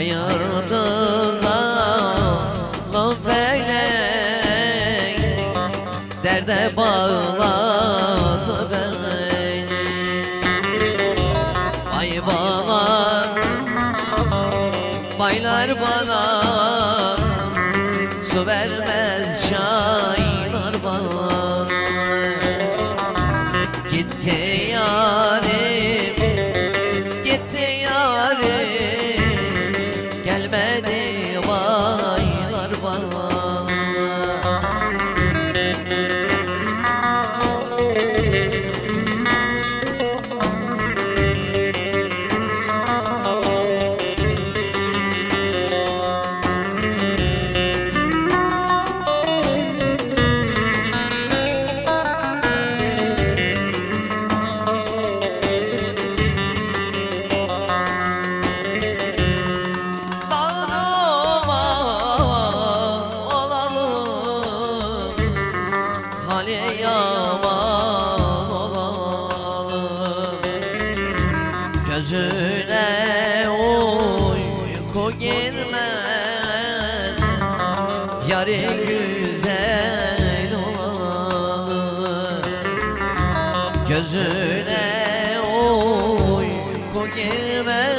Ayrılığa laf eyle Derde bağladı beni Ay bağlar Baylar bana Su vermez şairler bana Gitti ya. Gözüne uyku girmez Yarı güzel olalım Gözüne uyku girmez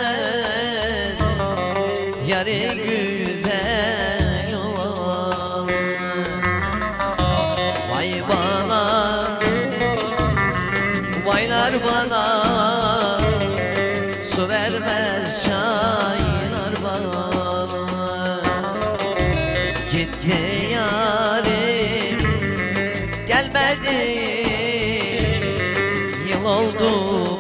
Yarı güzel olalım Vay bana Vaylar bana Su vermez çaylar bana. Gitti yarim Gelmedi. Yıl oldu